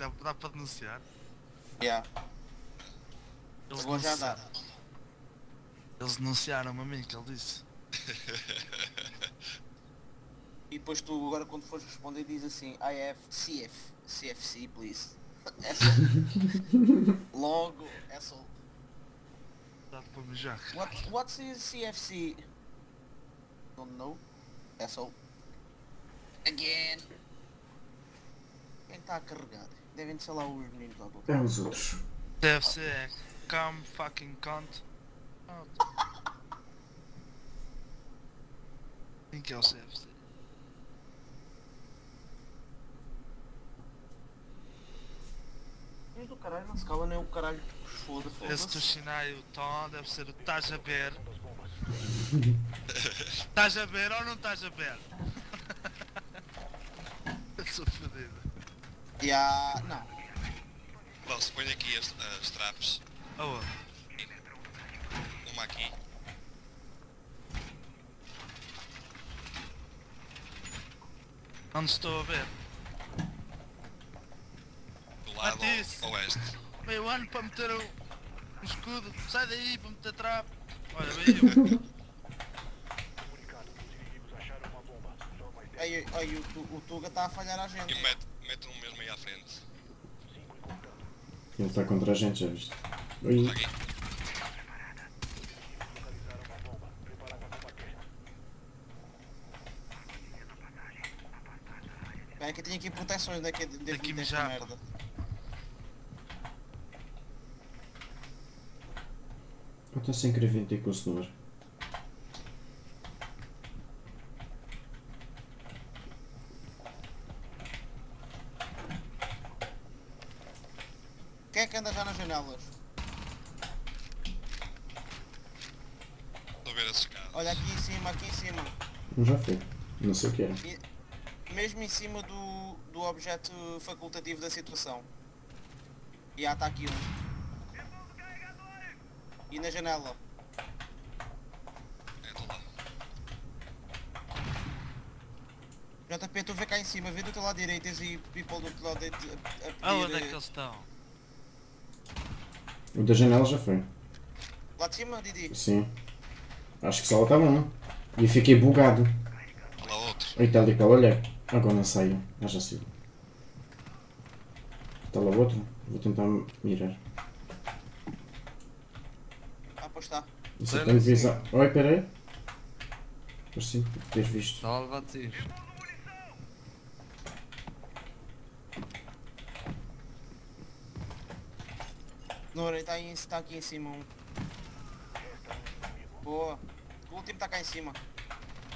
Dá, dá para denunciar. Yeah. Eles, Vou já dar. eles denunciaram-me a mim, que ele disse. E depois tu agora quando fores responder diz assim I have CF, CFC please. Logo, asshole. Dá para mijar. What, what's his CFC? Don't know. Asshole. Again. Quem está a carregar? Devem ser lá os meninos lá do outro. É os outros. Deve ser é come fucking cunt. Quem que é o CFC? Mas do caralho, não se cala nem o caralho que vos foda, Esse do. Shinai, o Tom, deve ser o estás a ver. Estás a ver ou não estás a ver? Eu sou fodido. E há... não. Bom, se põe aqui as, as traps, Aonde? uma aqui. Onde estou a ver? Do lado ao oeste. Meio ano para meter o, o escudo. Sai daí para meter trap. Olha, veio. Aí, aí o, o Tuga está a falhar a gente. Um mesmo aí à frente. Ele está contra a gente, já viste? Ui, Está aqui. É que tinha aqui proteções, onde é que devo Aqui meter esta mijar, merda? eu estou sem querer vir ter com o senhor. Quem é que anda já nas janelas? Olha aqui em cima, aqui em cima. Já foi. Não sei o que era. Mesmo em cima do, do objeto facultativo da situação. E há, está aqui um. E na janela. É. JP, tu vê cá em cima, vê do teu lado direito e people do teu lado direito a, a pedir... Aonde é que eh, eles estão? O da janela já foi. Lá de cima, Didi. Sim. Acho que só estava um. E eu fiquei bugado. Olha lá outro. Aí está ali aquela olha. Agora não saiu. Ah, já saiu. Está lá outro. Vou tentar mirar. Ah, pois está. Isso sim. visão. Oi, peraí. Pois sim, teres visto. Tiros. Nora, está aqui em cima um. Boa. O último está cá em cima.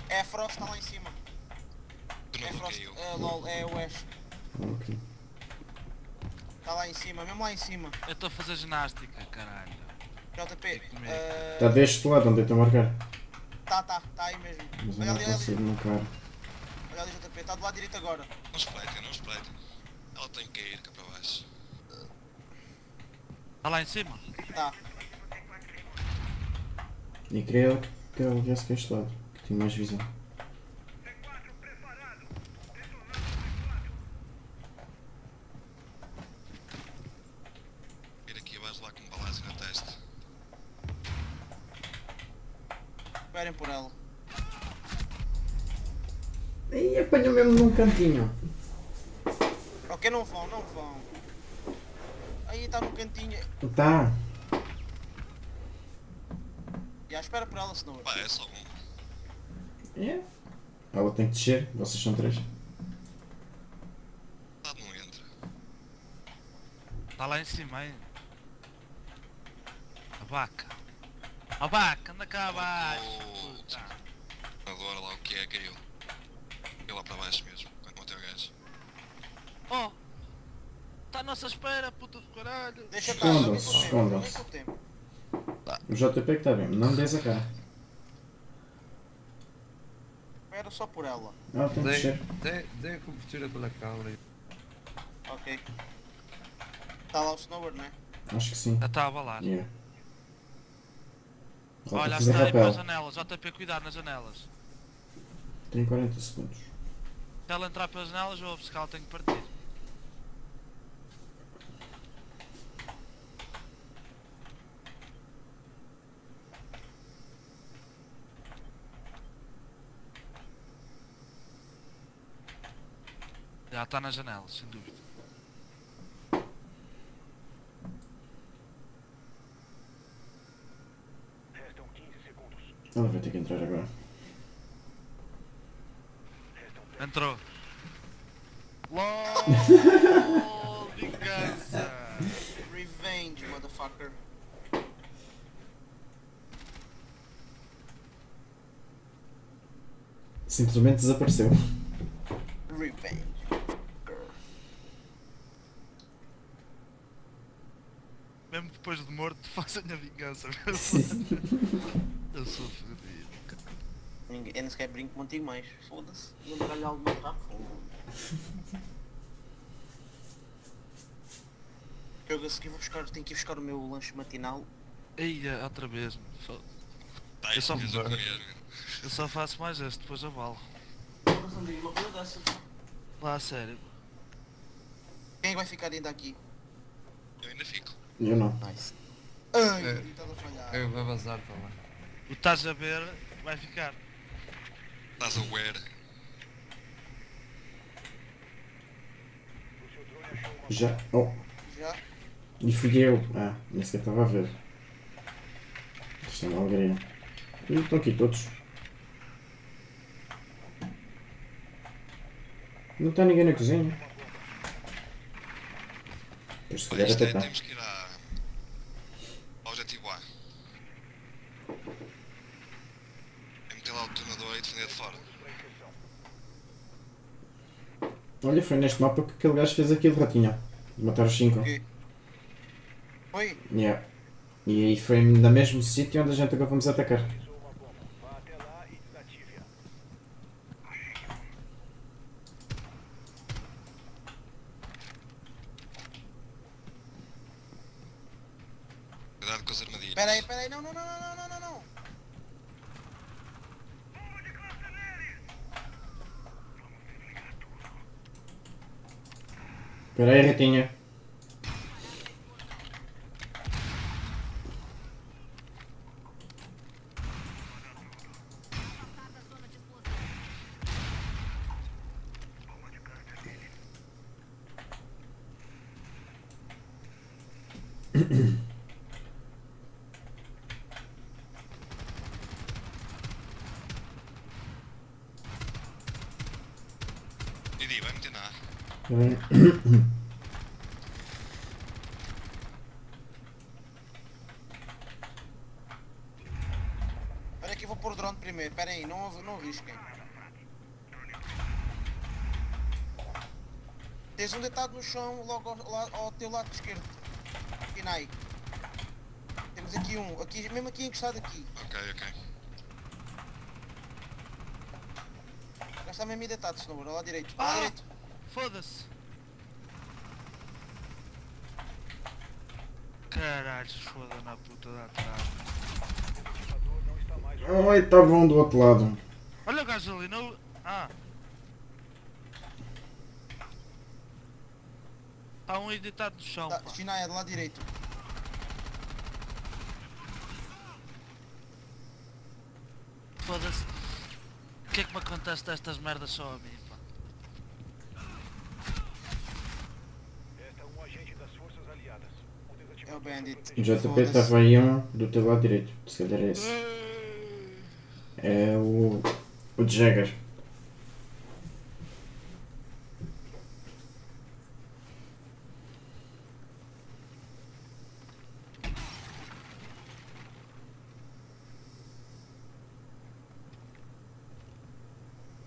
É a Frost, está lá em cima. É Frost, é LOL, é o Ash. Está lá em cima, mesmo lá em cima. Eu estou a fazer ginástica, caralho. JP, comigo. Está deste lado onde eu estou a marcar. tá, tá, tá aí mesmo. Mas eu Olha não ali, olha ali, marcar. olha ali JP, está do lado direito agora. Não espreitem, não espreitem. Ela tem que cair cá para baixo. Está lá em cima? Tá. E queria que ele viesse para este lado. Que tinha mais visão. Ir aqui abaixo lá com um balaço na testa. Esperem por ela. Aí apanhou mesmo num cantinho. Ok, não vão, não vão. Aí está no cantinho. Tá. Já espera por ela, senhor. Pá, é só um. É. Ela tem que descer. Vocês são três. Lado não entra. Está lá em cima aí. A vaca. A vaca, anda cá abaixo. Oh, puta. Agora lá o que é, caiu. Caiu lá para baixo mesmo, quando matei o gajo. Oh! Está à nossa espera, puta do caralho. Deixa estar, Escondam-se, escondam-se. O JP que está bem. Não des a cara. Espera só por ela. Ela tem que Dei, descer. dei, dei a cobertura pela câmara. Ok. Está lá o Snower, não é? Acho que sim. Já está a balar. Yeah. Ela Olha, está a aí para as janelas. JP, cuidado nas janelas. Tem 40 segundos. Se ela entrar pelas janelas, eu vou buscar, ela tem que partir. Está na janela, sem dúvida. Ela vai ter que entrar agora. Entrou. LOL! Vingança! Revenge, motherfucker. Simplesmente desapareceu. Revenge. Mesmo depois de morto, fazem a vingança. Eu sou fodido. Ninguém, eu nem sequer brinco contigo mais. Foda-se. Não caralho algo mais rápido. Eu a seguir vou buscar, tenho que ir buscar o meu lanche matinal. Eia, outra vez. meu. Só- Tá Eu só-. Eu só faço mais este, depois eu valo. Mas não digo uma coisa dessa. Lá a sério. Quem é que vai ficar ainda aqui? Eu ainda fico. Eu não. Nice. Ai, É. estás a falhar. Eu vou vazar também. O estás a ver, vai ficar. Estás aware. Já. Oh, Já? e fui eu. Ah, nem sequer estava a ver. Isto é uma alegria. E estão aqui todos. Não está ninguém na cozinha. Pois se calhar até é, está. temos que ir à... ao objetivo A. É meter lá o detonador e defender de fora. Olha, foi neste mapa que aquele gajo fez aquilo, ratinha. De matar os 5. Ok. Oi? Yeah. E aí foi no mesmo sítio onde a gente agora vamos atacar. Cuidado com as armadilhas. Pera aí, pera aí. Não, não, não, não, não, não, não, não. Espera aí, ratinha. Didi, vai meter na A. Tá bem? Olha aqui, vou pôr o drone primeiro. Pera aí, não, não arrisquem. Tens um deitado no chão logo ao, ao teu lado esquerdo. Pinai. Temos aqui um, aqui, mesmo aqui encostado aqui. Ok, ok. Já está mesmo aí deitado, senhor. Lá direito. Lá Ah! direito. Foda-se! Caralho, foda na puta da trave. Ai, estava um do outro lado. Olha o gajo ali, não. Ah! Está um aí deitado no chão. Tá, pá. Chinaia, do lado direito. Foda-se. O que é que me acontece destas merdas só a mim, pá? É o Bandit. O JP Foda-se. estava aí um do teu lado direito. Se calhar é esse. É o. O Jagger.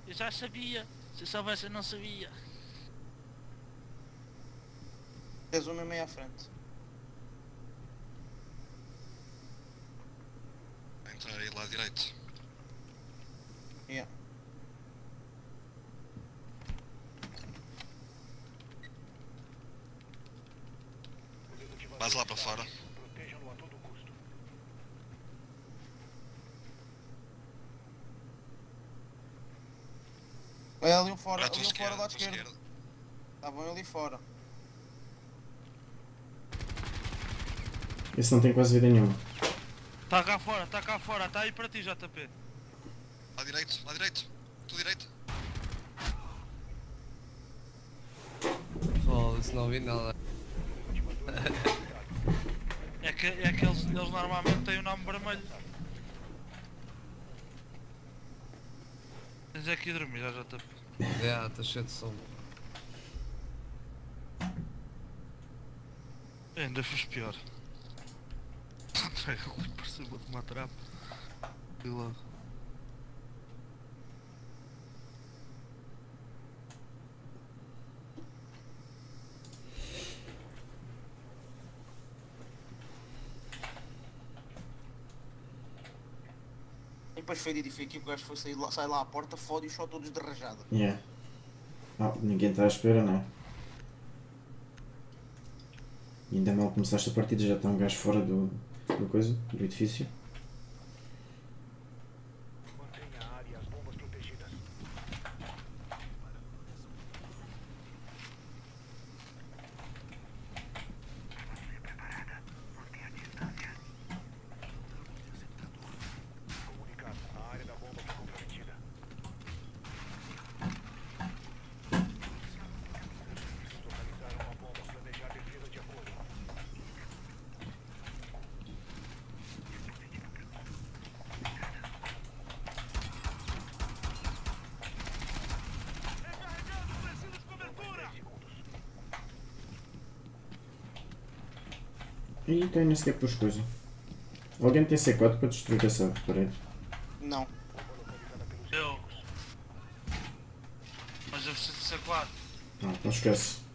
Eu já sabia. Se eu soubesse, eu não sabia. Tens um mesmo aí à frente. Vai entrar aí lá direito. Yeah. Vais lá para fora. Olha ali um fora, ali um fora do esquerda. lado tua esquerdo. esquerda. Estavam ali fora. Esse não tem quase vida nenhuma. Está cá fora, está cá fora, está aí para ti, JP. Lá direito, lá direito. Tu direito. Foda-se, não ouvi nada. É que, é que eles, eles normalmente têm o nome vermelho. Tens é que ir dormir, já já te... É, está cheio de som. Ainda fiz pior. Pareceu-me de uma trapa. E logo. E depois foi de aqui, o gajo foi sair lá, sai lá à porta, fode e só todos de rajada. Yeah. Ah, ninguém está à espera, não é? Ainda mal começaste a partida, já está um gajo fora do, do coisa, do edifício. E então nem sequer pus coisa. Alguém tem C4 para destruir essa parede? Não. Eu. Mas eu preciso de ser 4. Ah, não esquece.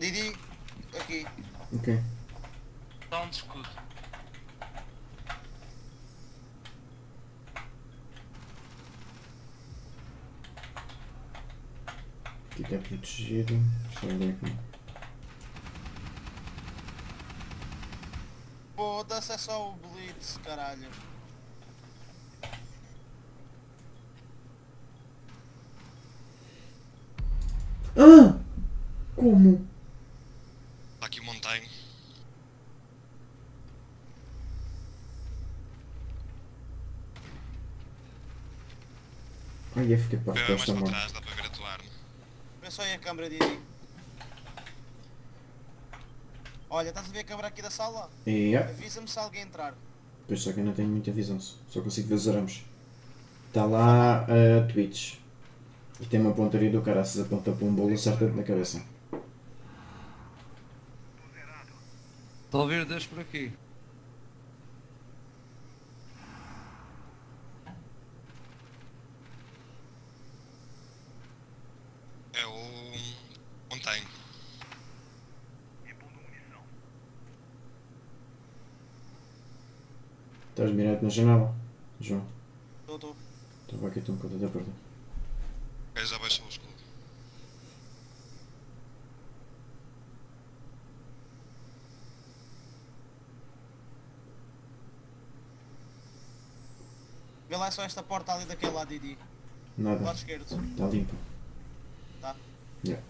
Didi, aqui. Ok. Dá um de escudo. Aqui está protegido. Só olhar aqui. Foda-se, é só o Blitz, caralho. Ah! Como? Está aqui um montanho. Ai, eu fiquei para esta para mão. trás, dá para ver a tua arma. Vê só aí a câmera, Didi. Olha, estás a ver a câmera aqui da sala? Yeah. Avisa-me se alguém entrar. Pois só que eu não tenho muita visão, só consigo ver os arames. Está lá a Twitch. E tem uma pontaria do caraças, aponta para um bolo acerta-te na cabeça. Estou a ouvir dois por aqui. É o montanho. Estás mirado na janela, João. Estou, estou. Estava aqui estou um conta da porta. Ok, já baixou o escudo. Vê lá só esta porta ali daquele lado, Didi. Nada, Lado esquerdo. está limpa. Tá. Yeah.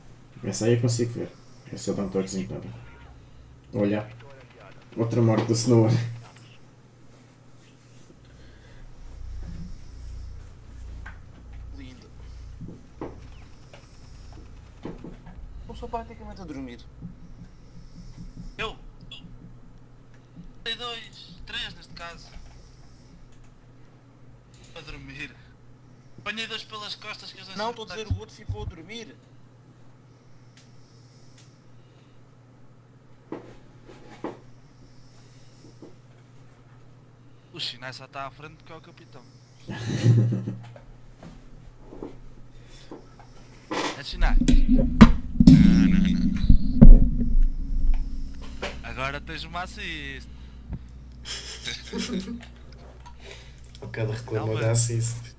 Essa aí eu consigo ver. É só dar um toquezinho nada. Olha. Outra morte do Snower. Lindo. Eu sou praticamente a dormir. Eu. Tem dois. Três neste caso. Para dormir. Apanhei dois pelas costas que os dois Não, estou a dizer, o outro ficou a dormir. O Chinai só está à frente que é o capitão. É não. Agora tens uma assist. O Não, mas- da assist.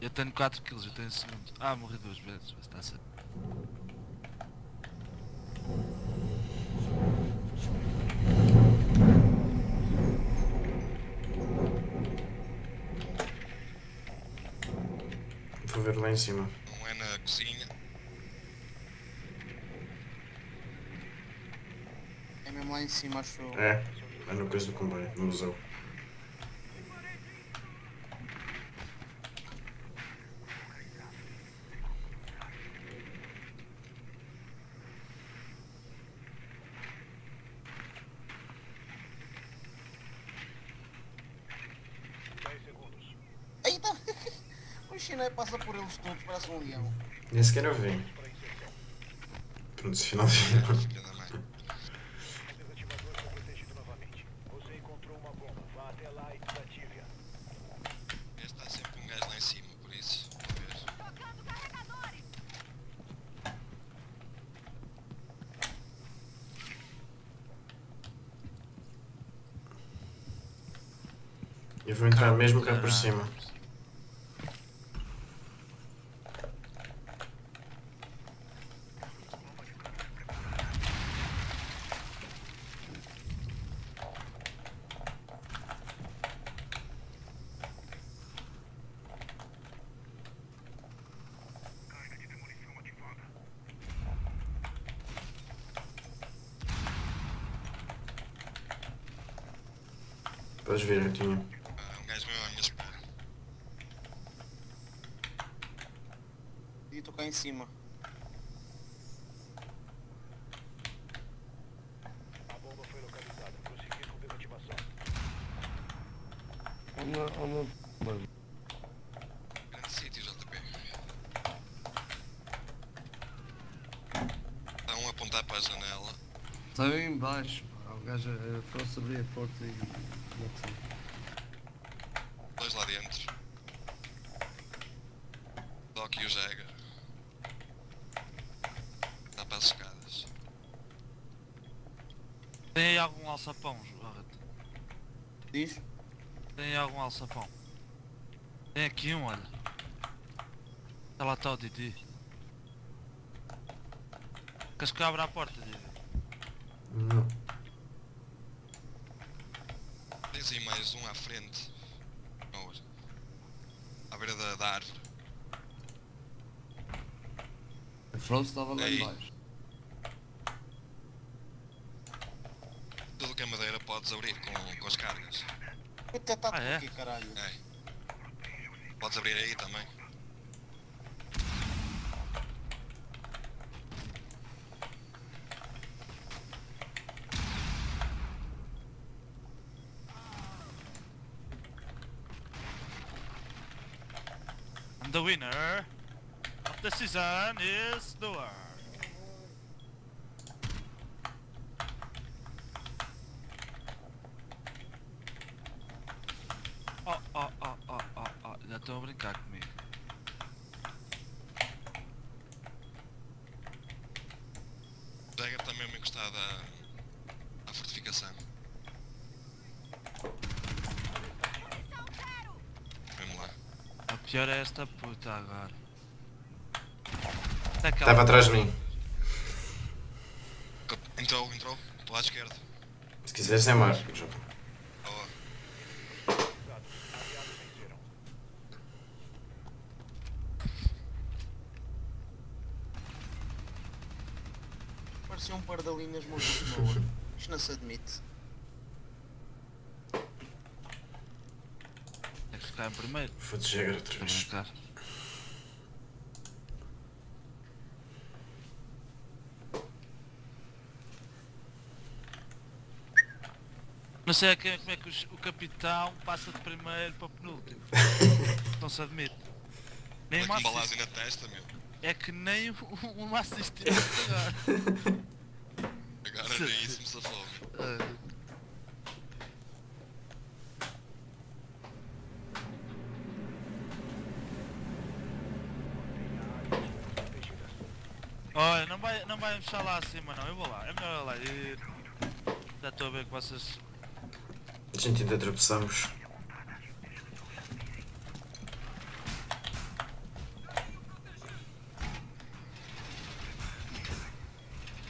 Eu tenho 4 kills, eu tenho segundo. Ah, morri duas vezes, mas está certo. Vou ver lá em cima. Não é na cozinha. É mesmo lá em cima, acho eu. É, é no coisa do comboio, no museu. Nem sequer eu vi. Pronto, se final final. Filha da mãe. Este está sempre gajo lá em cima, por isso. talvez. Eu vou entrar mesmo cá por cima. Podes vir, eu tinha. Ah, um gajo meu à minha espera. E estou cá em cima. Anda, anda. Mano, Grande sítio, JP. Está um a apontar para a janela. está aí em baixo. pá. O gajo eh, foi-se abrir a porta e. Não sei. Dois lá dentro. E o Jagger. Está para as escadas. Tem aí algum alçapão, Barreto? Diz? Tem aí algum alçapão? Tem aqui um, olha. Está lá está o Didi. Queres que eu abra a porta, Didi? Não. Tens aí mais um à frente. Ou, à beira da, da árvore. O Frost estava lá Ei. em baixo. Tudo que é madeira podes abrir com, com as cargas. Até está Ah, é? aqui, caralho. É. Podes abrir aí também. Season is Noah. Oh, oh, oh, oh, oh, oh, já estão a brincar comigo. O Jagger está mesmo encostado à, à fortificação. Vamos lá. A pior é esta puta agora. Estava atrás de mim. Entrou, entrou. Estou à esquerda. Se quiseres é. Boa. Parecia um par de linhas muito. Isto não se admite. Tem que ficar em primeiro. Foda-se, Jagger outra vez. Não sei a quem- como é que os- o capitão passa de primeiro para penúltimo. Não se admite. Nem uma um na testa, meu. É que nem um- uma assistente agora. Agora nem isso me safou. meu. Ah. Olha, não vai, não vai mexer lá acima não, eu vou lá, é melhor eu lá ir. Já estou a ver que vocês... A gente ainda tropeçamos.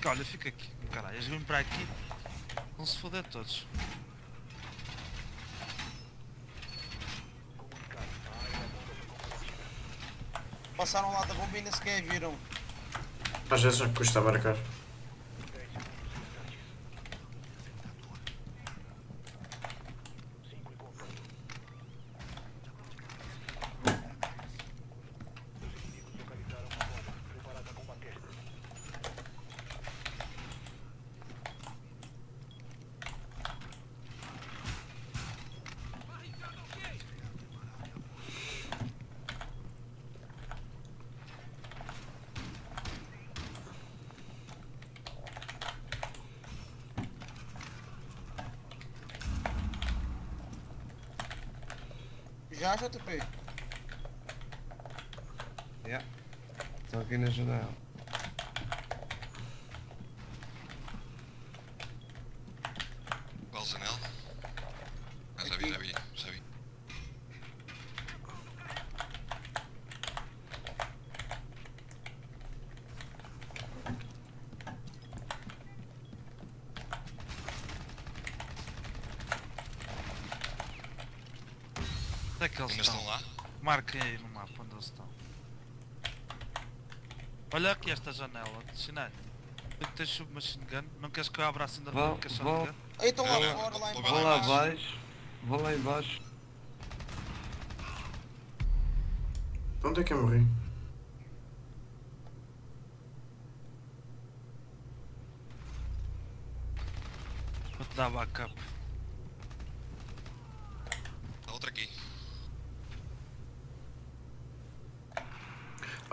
Olha, fica aqui, caralho, eles vêm para aqui, vão se foder todos. Passaram lá da bomba e nem sequer viram. Às vezes não custa marcar. Já, JP? Yeah. Estão aqui na janela. Qual janela? Ah, já vi, já vi, já vi. Onde é que eles Ainda estão? estão lá? Marquem aí no mapa onde eles estão. Olha aqui esta janela, sinai. Tu que tens submachine gun, não queres que eu abra assim da é vou. gun? Aí estão lá Não, não, fora, lá vou- em Vou lá baixo. abaixo. Vou lá embaixo. Onde é que eu morri? Vou-te dar backup. Há outra aqui.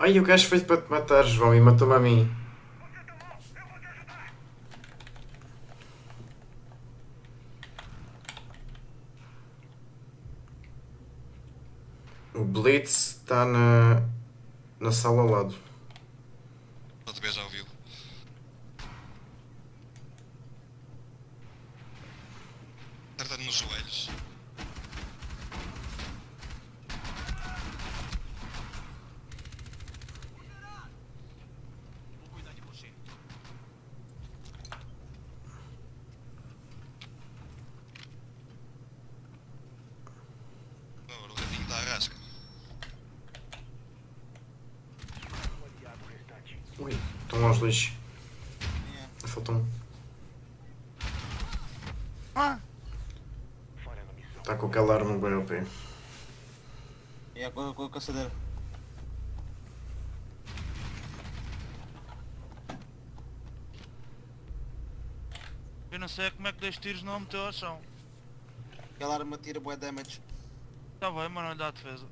Ai, o gajo foi para te matar, João, e matou-me a mim. O Blitz está na, na sala ao lado. Outra vez já ouviu. Acerta nos joelhos. Agora o ratinho está à rasca. Ui, estão lá os dois. Yeah. Falta um. Ah! Está com aquela arma bem ao pé. Yeah, com, com a caçadeira. Eu não sei como é que dois tiros não meteu ao chão. Aquela arma tira bué damage. Está bem, mas não dá defesa.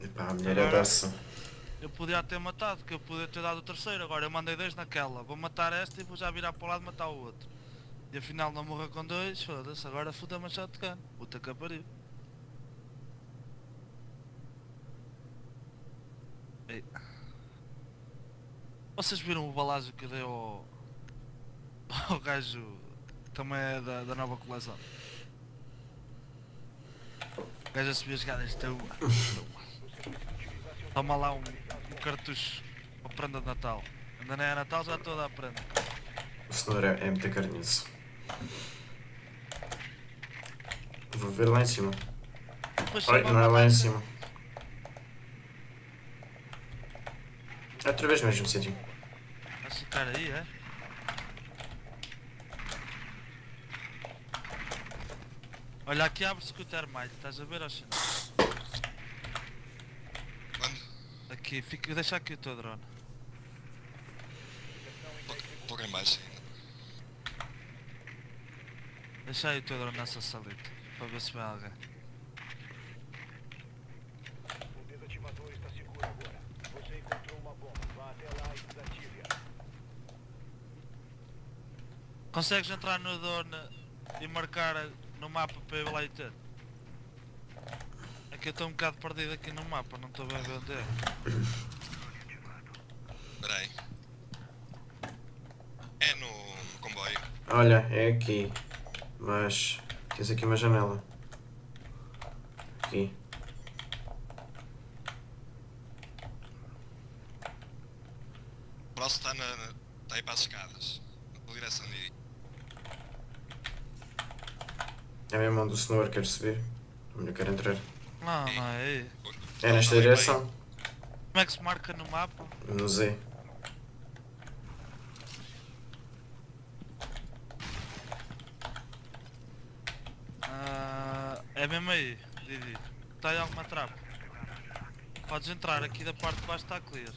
Epá, a mulher é Agora- dessa. Eu podia ter matado, que eu podia ter dado o terceiro. Agora eu mandei dois naquela. Vou matar esta e vou já virar para o lado matar o outro. E afinal não morra com dois, foda-se. Agora foda-me a shotgun. Puta que pariu. Vocês viram o balásio que eu dei ao... gajo também é da, da nova coleção? O gajo a subir as escadas, uma. Toma lá um cartucho para prenda de Natal. Ainda não é Natal, já estou a dar prenda. O senhor é, é muito carinhoso. Vou ver lá em cima. Chama não é lá em cima. É outra vez mesmo sítio. Vai ficar aí, é? Olha, aqui abre-se com o termite, estás a ver, Oxina? Quando? Aqui, fica, deixa aqui o teu drone. Pouco em baixo ainda. Deixa aí o teu drone nessa salita, para ver se vem alguém. O desativador está seguro agora. Você encontrou uma bomba. Vá até lá e desative-a. Consegues entrar no drone e marcar no mapa para ir lá e ter? Que eu estou um bocado perdido aqui no mapa, não estou bem a ver onde é. Espera aí. É no, comboio. Olha, é aqui. Mas tens aqui uma janela. Aqui. O próximo está na, na- está aí para as escadas. Na direção de É mesmo onde o senhor quer subir. A mulher quer entrar. Não, não é aí. É nesta direção. Como é que se marca no mapa? No Z. Ah, é mesmo aí, Didi. Está aí alguma trapa? Podes entrar aqui da parte de baixo está clear.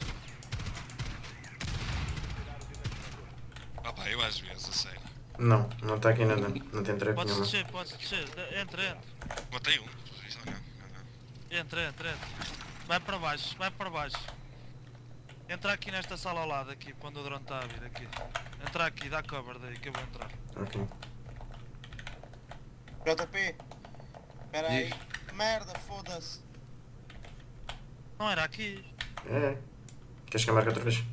Ah pá, eu às vezes, a sério. Não, não está aqui nada. Não tem trap Podes nenhuma. descer, podes descer. De- Entra, entra. Matei um. Isso não, não, não. Entra, entra, entra. Vai para baixo, vai para baixo. Entra aqui nesta sala ao lado, aqui, quando o drone está a vir, aqui. Entra aqui, dá cover daí que eu vou entrar. Ok. JP. Espera aí. Merda, foda-se. Não era aqui. É, é. Queres que eu marque outra vez?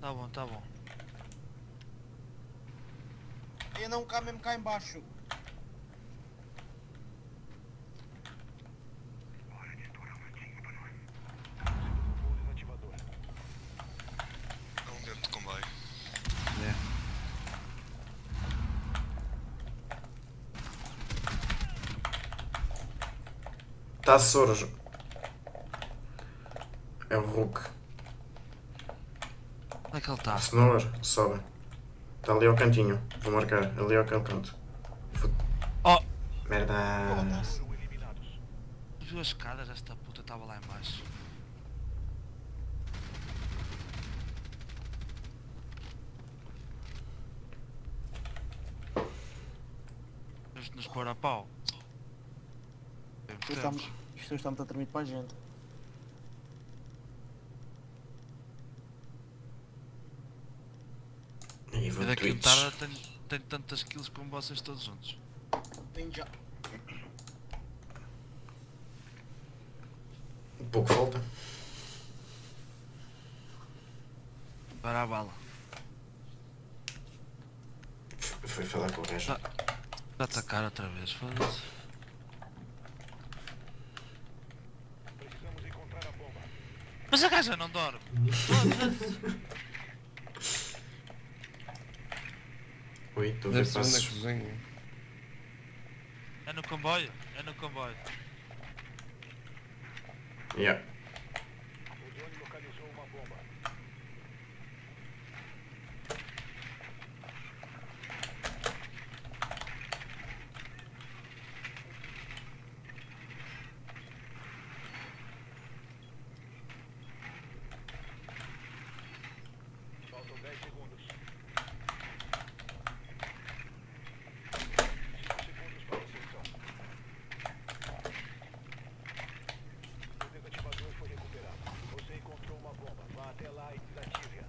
Tá bom, tá bom. Eu não cá mesmo cá embaixo. O desativador. É um dentro do comboio. É. Tá Soros. É o Hulk. Onde é que ele está? Snore, sobe. Está ali ao cantinho. Vou marcar. Ali ao canto. Oh! Merda. Foda-se. Foram eliminados. Viu as escadas? Esta puta estava lá em baixo. Temos de nos pôr a pau. Temos, Isto isto está muito a tremer para a gente. E vou daqui tarde tenho, tenho tantas kills como vocês todos juntos. Vem já. Um pouco falta. Para a bala. Foi falar com o gajo. Para atacar outra vez, foda-se. Precisamos encontrar a bomba. Mas a gaja não dorme. Foda-se. Oi, estou a ver passos. cozinha. É no comboio? É no comboio. Yeah. O drone localizou uma bomba. Faltam 10 segundos. 5 segundos para a inserção. O desativador foi recuperado. Você encontrou uma bomba. Vá até lá e desative-a.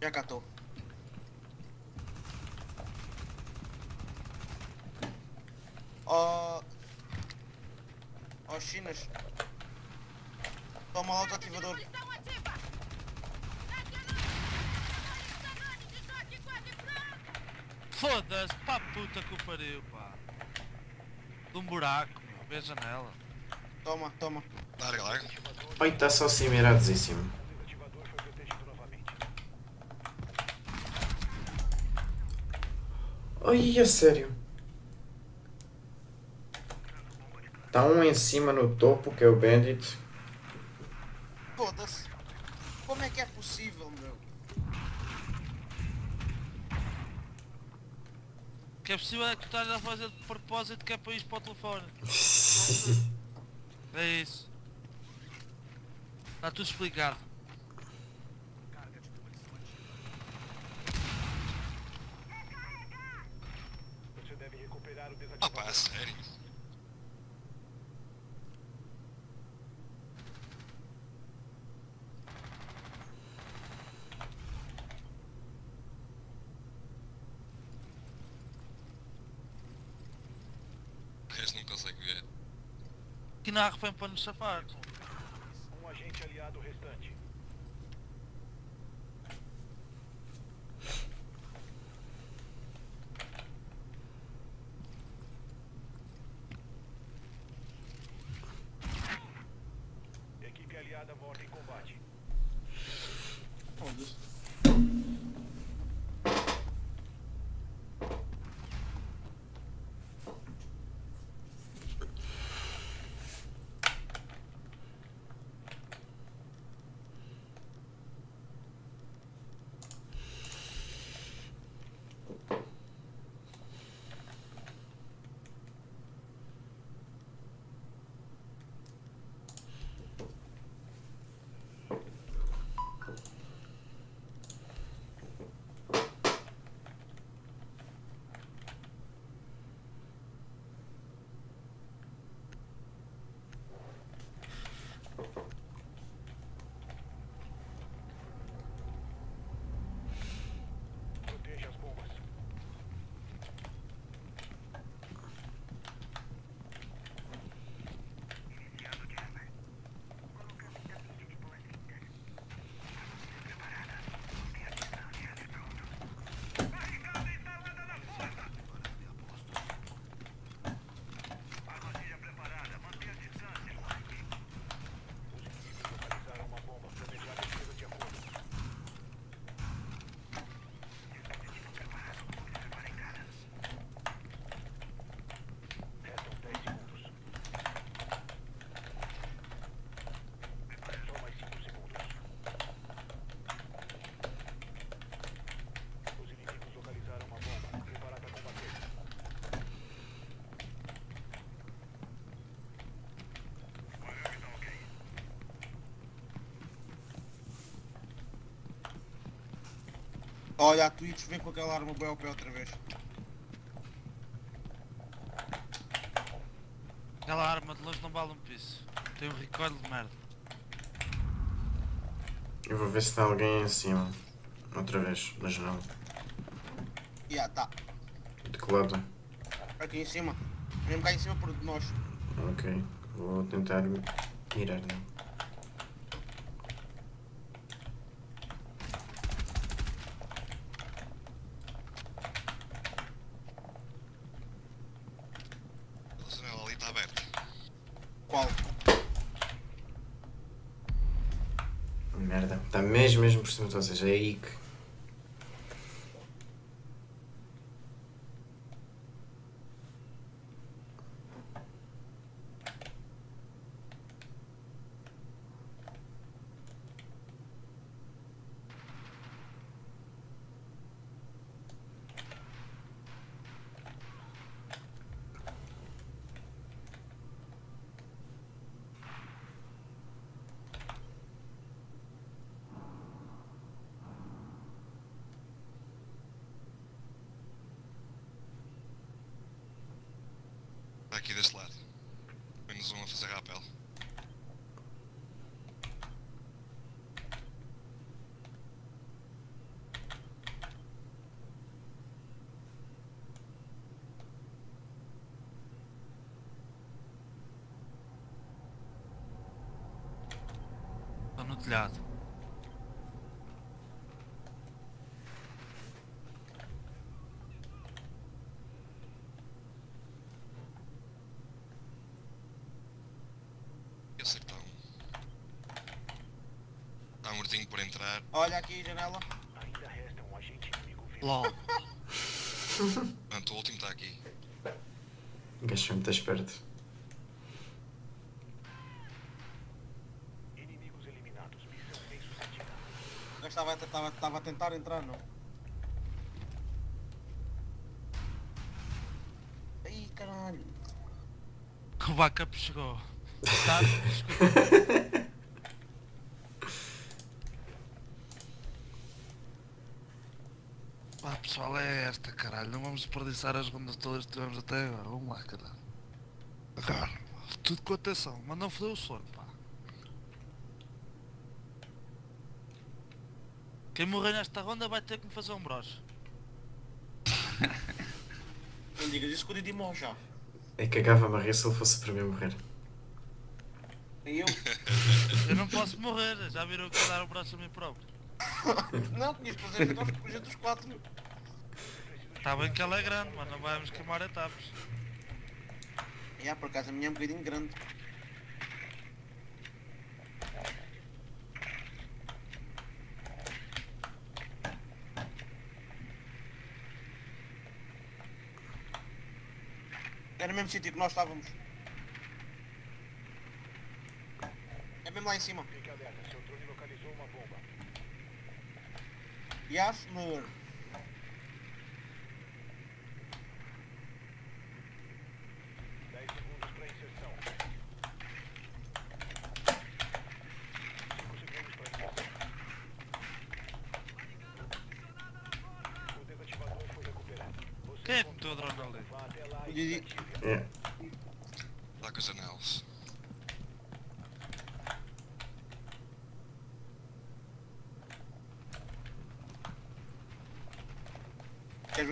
Já catou. Ó. Ó Chinas. Toma lá o ativador. Foda-se, pá puta que o pariu, pá. De um buraco, meu. Vê a janela. Toma, toma. Larga, larga. Oi, está só assim miradíssimo. O desativador foi protegido novamente. Oi, a sério. Está um em cima no topo que é o Bandit. Foda-se. Como é que é possível, meu? O que é possível é que tu estás a fazer de propósito que é para ir para o telefone. É isso. Está tudo explicado. Você deve recuperar o Ah desativador. pá, a sério. O resto não consegue ver. Aqui na refém para nos safar. Um agente aliado restante. preparada volta em combate. Foda-se. Olha, a Twitch vem com aquela arma bem ao pé outra vez. Aquela arma de longe não vale um piso. Tem um recoil de merda. Eu vou ver se está alguém em cima. Outra vez, na janela. Ya, tá. De que lado? Aqui em cima. Mesmo cá em cima por de nós. Ok. Vou tentar mirar nele. A janela ali está aberta. Qual? Merda. Está mesmo, mesmo por cima de vocês. É aí que. Está aqui deste lado. Menos um a fazer rapel. Estou no telhado. Eu sei que está um. Está mortinho por entrar. Olha aqui, janela. Ainda resta um agente inimigo vivo. LOL. Pronto, o último está aqui. O gajo foi muito esperto. Inimigos eliminados. Missão bem sucedida. O gajo estava a- estava- estava a tentar entrar, não? Ai, caralho. O backup chegou. Tá? Desculpa. Pá, pessoal, é esta, caralho. Não vamos desperdiçar as rondas todas que tivemos até agora. Vamos lá, caralho. Agora, tudo com atenção. Mas não fodeu o sono, pá. Quem morrer nesta ronda vai ter que me fazer um broche. Não digas isso que o Didi morre já. É que cagava-me a rir se ele fosse para mim morrer. E eu? Eu não posso morrer. Já viram que eu dar o braço a mim próprio. Não, tinhas de fazer nós com gente dos quatro. Está bem que ela é grande, mas não vamos queimar etapas. É, yeah, por acaso a minha é um bocadinho grande. Era o mesmo sítio que nós estávamos. É mesmo lá em cima. Fique alerta, seu drone localizou uma bomba. Yes, senhor.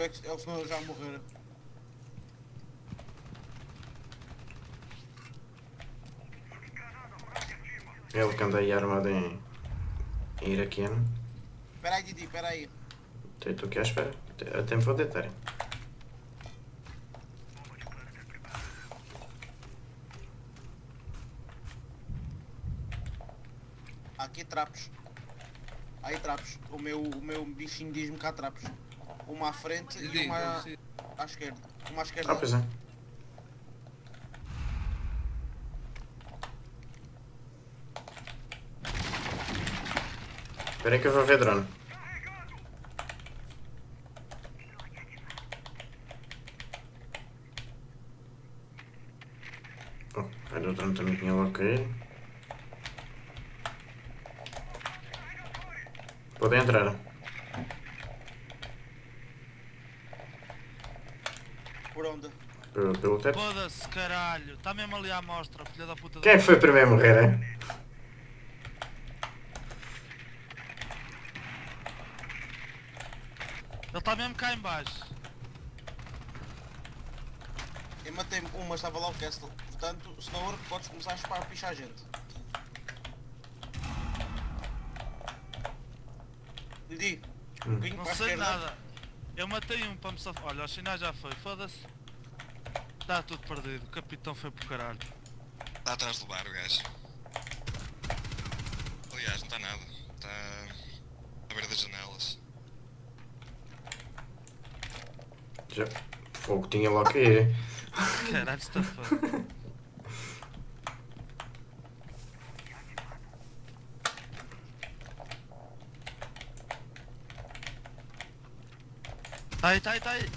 Queres ver que é o senhor já morrer? Ele que anda aí armado em em iraquiano. Espera aí, Didi, espera aí. Estou aqui à espera. A tempo vou deitar. Aqui trapos. Aí trapos. O meu, o meu bichinho diz-me que há trapos. Uma à frente e uma à, esquerda. Uma à esquerda. Ah, pois é. Espera aí que eu vou ver drone. Oh, era o drone também tinha logo caído. Podem entrar. Por onde? Pelo, pelo teto. Foda-se, caralho. Está mesmo ali à mostra, filha da puta. Quem é que foi primeiro a morrer, é? Ele está mesmo cá em baixo. Eu matei uma, estava lá o Castle. Portanto, senhor, podes começar a chupar picha a gente. Didi, um bocadinho Não a sei nada. Eu matei um para me safar. Olha, o sinal já foi. Foda-se. Está tudo perdido. O capitão foi pro caralho. Está atrás do bar o gajo. Aliás, não está nada. Está à beira das janelas. Já. Fogo tinha logo que ir. Caralho, está foda. Tá aí, tá aí, tá aí.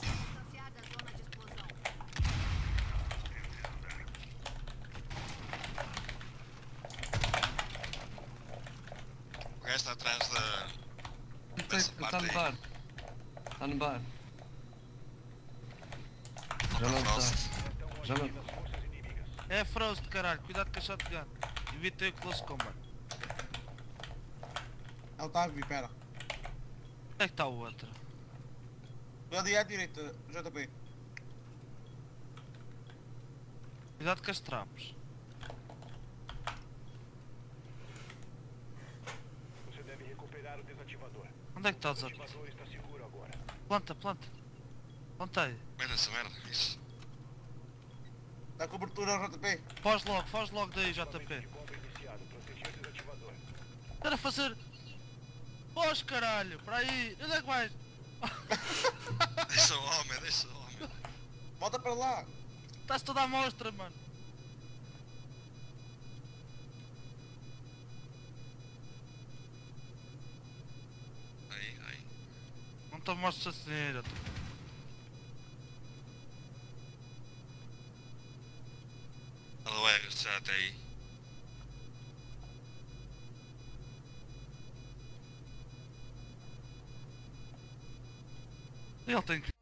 Distanciada a zona de explosão. O gajo está atrás da. dessa Está parte no aí. bar. Está no bar. Já não está. Já não. É Frost, caralho. Cuidado com a shotgun. Evita o close combat. Ele está a vir, pera. Onde é que está o outro? Ali à direita, JP. Cuidado com as trampos. Você deve recuperar o desativador. Onde é que está O desativador. Planta, planta. Planta aí. Merda essa merda. Isso. Dá cobertura ao JP. Foge logo, foge logo daí, JP. Era fazer. Foge, caralho. Para aí. Onde é que vais? Deixa o homem, deixa o homem. Volta para lá. Estás toda à mostra, mano. Não te mostras assim, JP. Ela vai registrar até aí. Ele tem que